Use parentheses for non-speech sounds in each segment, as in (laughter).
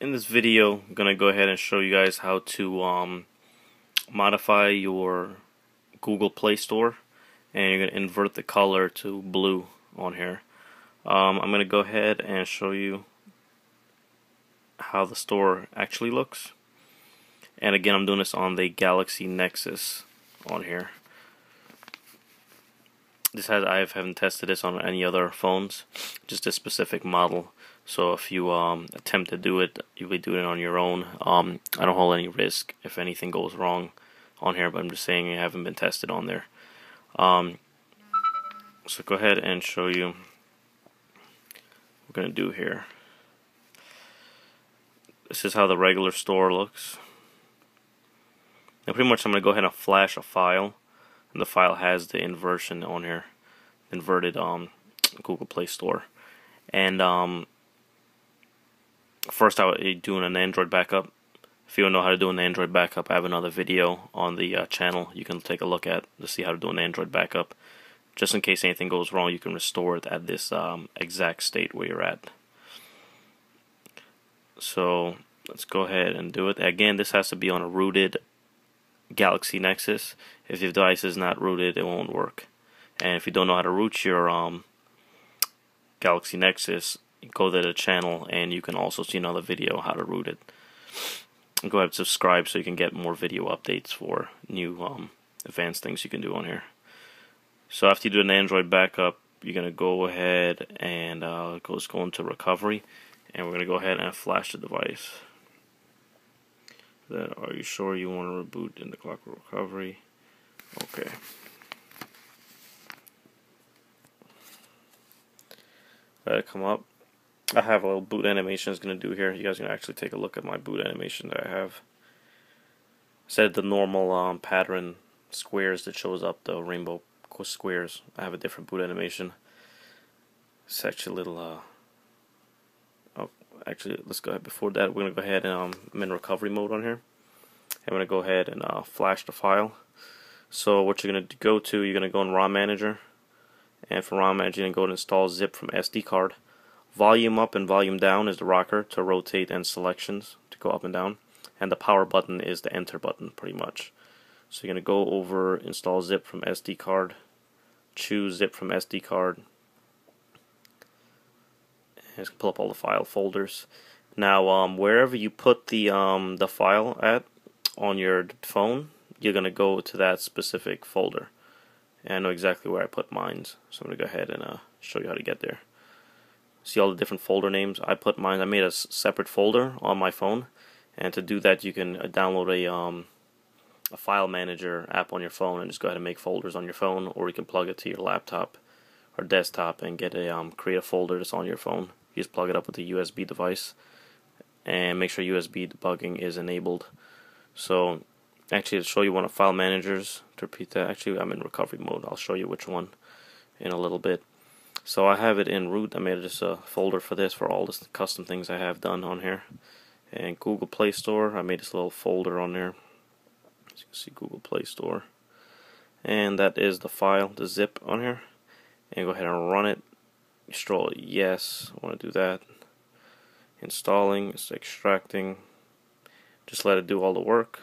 in this video I'm gonna go ahead and show you guys how to um, modify your Google Play Store and you're gonna invert the color to blue on here. Um, I'm gonna go ahead and show you how the store actually looks. And again I'm doing this on the Galaxy Nexus on here. This has I haven't tested this on any other phones just a specific model so if you um, attempt to do it, you will do it on your own. Um, I don't hold any risk if anything goes wrong on here, but I'm just saying it haven't been tested on there. Um, so go ahead and show you what we're going to do here. This is how the regular store looks. Now pretty much I'm going to go ahead and flash a file, and the file has the inversion on here, inverted um, Google Play Store. And um, first I would doing an Android backup. If you don't know how to do an Android backup, I have another video on the uh, channel you can take a look at to see how to do an Android backup. Just in case anything goes wrong, you can restore it at this um, exact state where you're at. So let's go ahead and do it. Again, this has to be on a rooted Galaxy Nexus. If your device is not rooted, it won't work. And if you don't know how to root your um, Galaxy Nexus, go to the channel and you can also see another video how to root it. Go ahead and subscribe so you can get more video updates for new um, advanced things you can do on here. So after you do an Android backup, you're going to go ahead and uh, go, go into recovery and we're going to go ahead and flash the device. Then are you sure you want to reboot in the clock recovery? Okay. Let it come up. I have a little boot animation is going to do here. You guys can actually take a look at my boot animation that I have. Instead the normal um, pattern squares that shows up the rainbow squares, I have a different boot animation. It's actually a little, uh, oh, actually, let's go ahead. Before that, we're going to go ahead and um, I'm in recovery mode on here. I'm going to go ahead and uh, flash the file. So what you're going to go to, you're going to go in ROM Manager. And from ROM Manager, you're going to go and install zip from SD card. Volume up and volume down is the rocker to rotate and selections to go up and down. And the power button is the enter button pretty much. So you're going to go over install zip from SD card, choose zip from SD card, and pull up all the file folders. Now um, wherever you put the, um, the file at on your phone, you're going to go to that specific folder. And I know exactly where I put mine, so I'm going to go ahead and uh, show you how to get there see all the different folder names. I put mine. I made a separate folder on my phone, and to do that, you can uh, download a um, a file manager app on your phone and just go ahead and make folders on your phone, or you can plug it to your laptop or desktop and get a um, create a folder that's on your phone. You just plug it up with a USB device, and make sure USB debugging is enabled. So, actually, to show you one of file managers. To repeat that, actually, I'm in recovery mode. I'll show you which one in a little bit. So I have it in root. I made just a folder for this for all the custom things I have done on here. And Google Play Store, I made this little folder on there. As you can see, Google Play Store. And that is the file, the zip on here. And go ahead and run it. Stroll yes, I want to do that. Installing, it's extracting. Just let it do all the work.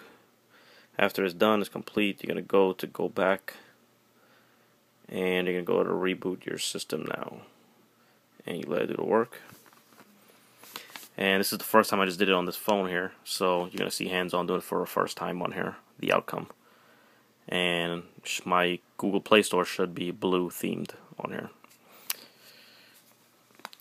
After it's done, it's complete, you're going to go to go back and you're going to go to reboot your system now. And you let it do the work. And this is the first time I just did it on this phone here. So you're going to see hands-on doing it for the first time on here the outcome. And my Google Play Store should be blue themed on here.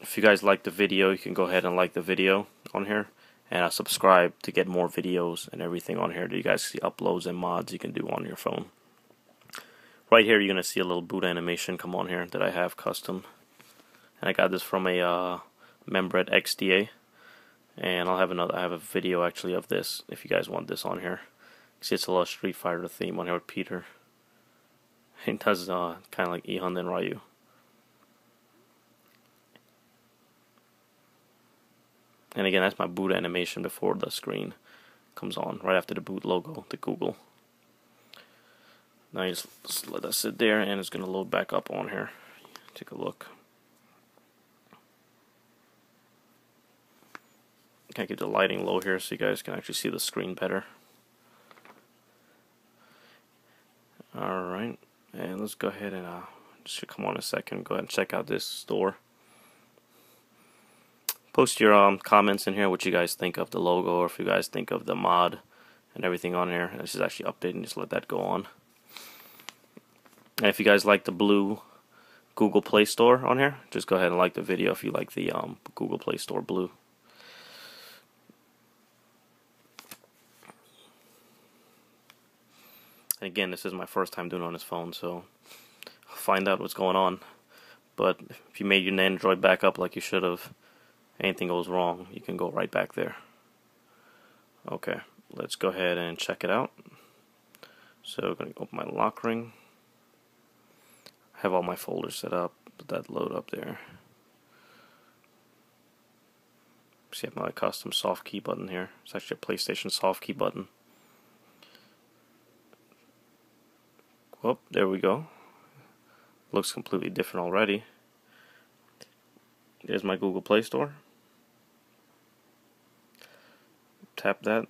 If you guys like the video you can go ahead and like the video on here. And uh, subscribe to get more videos and everything on here that you guys see uploads and mods you can do on your phone Right here you're going to see a little boot animation come on here that I have custom. And I got this from a uh, member at XDA. And I'll have another, I have a video actually of this if you guys want this on here. See it's a little Street Fighter theme on here with Peter. (laughs) He does uh, kind of like E-Hun and Ryu. And again, that's my boot animation before the screen comes on, right after the boot logo, the Google. Now you just, just let that sit there and it's going to load back up on here. Take a look. Can I get the lighting low here so you guys can actually see the screen better? Alright, and let's go ahead and uh, just come on a second. Go ahead and check out this store. Post your um, comments in here, what you guys think of the logo, or if you guys think of the mod and everything on here. This is actually updating, just let that go on. And if you guys like the blue Google Play Store on here, just go ahead and like the video if you like the um, Google Play Store blue. And again, this is my first time doing it on this phone, so I'll find out what's going on. But if you made your Android backup like you should have, anything goes wrong, you can go right back there. Okay, let's go ahead and check it out. So I'm going to open my lock ring. Have all my folders set up, Put that load up there. See, I have my custom soft key button here. It's actually a PlayStation soft key button. Whoop, there we go. Looks completely different already. There's my Google Play Store. Tap that.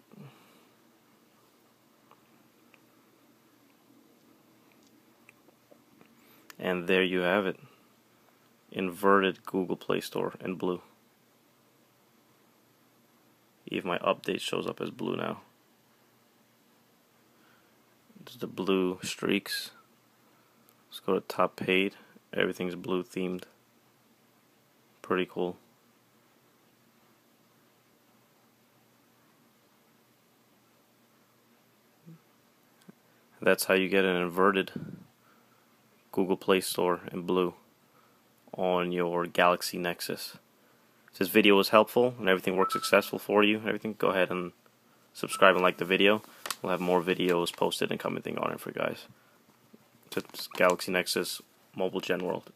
And there you have it. Inverted Google Play Store in blue. Even my update shows up as blue now. There's the blue streaks. Let's go to top paid. Everything's blue themed. Pretty cool. That's how you get an inverted Google Play Store in blue on your Galaxy Nexus. If this video was helpful and everything works successful for you, everything, go ahead and subscribe and like the video. We'll have more videos posted and commenting on it for you guys. It's Galaxy Nexus Mobile Gen World.